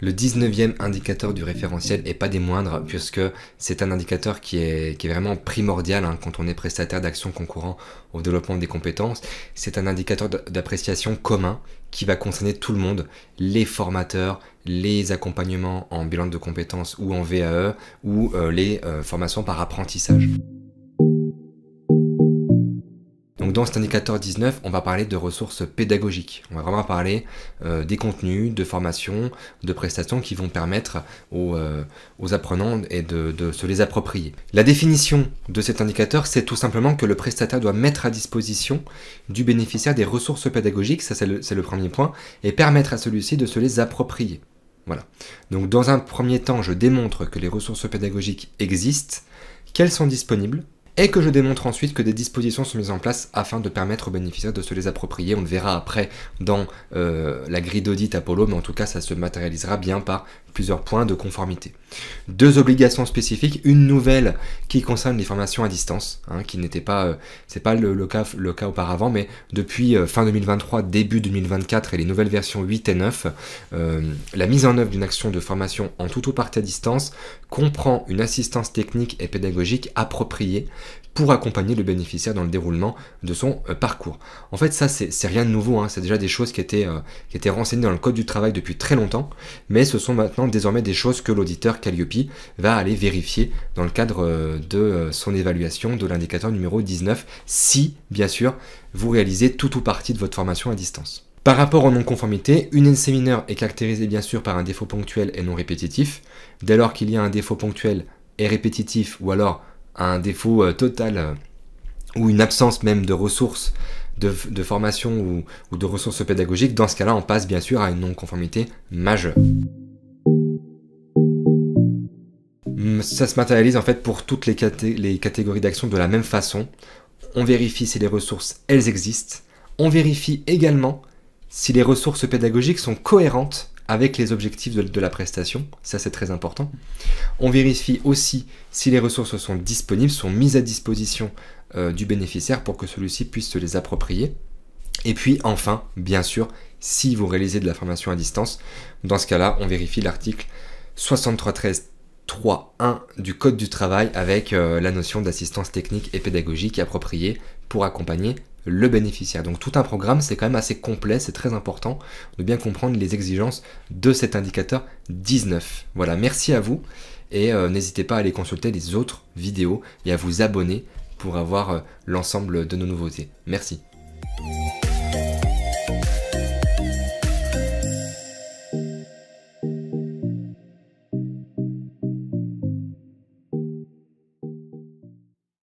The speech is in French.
Le 19e indicateur du référentiel est pas des moindres puisque c'est un indicateur qui est, vraiment primordial hein, quand on est prestataire d'action concourant au développement des compétences. C'est un indicateur d'appréciation commun qui va concerner tout le monde, les formateurs, les accompagnements en bilan de compétences ou en VAE ou euh, les euh, formations par apprentissage. Dans cet indicateur 19, on va parler de ressources pédagogiques. On va vraiment parler euh, des contenus, de formations, de prestations qui vont permettre aux, euh, apprenants de, se les approprier. La définition de cet indicateur, c'est tout simplement que le prestataire doit mettre à disposition du bénéficiaire des ressources pédagogiques, ça c'est le premier point, et permettre à celui-ci de se les approprier. Voilà. Donc dans un premier temps, je démontre que les ressources pédagogiques existent, qu'elles sont disponibles, et que je démontre ensuite que des dispositions sont mises en place afin de permettre aux bénéficiaires de se les approprier. On le verra après dans euh, la grille d'audit Apollo, mais en tout cas ça se matérialisera bien par plusieurs points de conformité. Deux obligations spécifiques, une nouvelle qui concerne les formations à distance, hein, qui n'était pas, euh, c'est pas le, cas, le cas auparavant, mais depuis euh, fin 2023, début 2024 et les nouvelles versions 8 et 9, la mise en œuvre d'une action de formation en tout ou partie à distance comprend une assistance technique et pédagogique appropriée pour accompagner le bénéficiaire dans le déroulement de son euh, parcours. En fait, ça, c'est rien de nouveau, hein. c'est déjà des choses qui étaient, euh, qui étaient renseignées dans le Code du travail depuis très longtemps, mais ce sont maintenant désormais des choses que l'auditeur Calliope va aller vérifier dans le cadre euh, de son évaluation de l'indicateur numéro 19, si, bien sûr, vous réalisez tout ou partie de votre formation à distance. Par rapport aux non-conformités, une NC mineure est caractérisée bien sûr par un défaut ponctuel et non répétitif. Dès lors qu'il y a un défaut ponctuel et répétitif, ou alors un défaut euh, total euh, ou une absence même de ressources de, formation ou, de ressources pédagogiques, dans ce cas-là, on passe bien sûr à une non-conformité majeure. Hum, ça se matérialise en fait pour toutes les, les catégories d'action de la même façon. On vérifie si les ressources, elles existent. On vérifie également si les ressources pédagogiques sont cohérentes avec les objectifs de, la prestation, ça c'est très important. On vérifie aussi si les ressources sont disponibles, sont mises à disposition euh, du bénéficiaire pour que celui-ci puisse se les approprier. Et puis enfin, bien sûr, si vous réalisez de la formation à distance, dans ce cas-là, on vérifie l'article 6313.3.1 du Code du travail avec euh, la notion d'assistance technique et pédagogique appropriée pour accompagner le bénéficiaire. Donc tout un programme, c'est quand même assez complet, c'est très important de bien comprendre les exigences de cet indicateur 19. Voilà, merci à vous et euh, n'hésitez pas à aller consulter les autres vidéos et à vous abonner pour avoir euh, l'ensemble de nos nouveautés. Merci.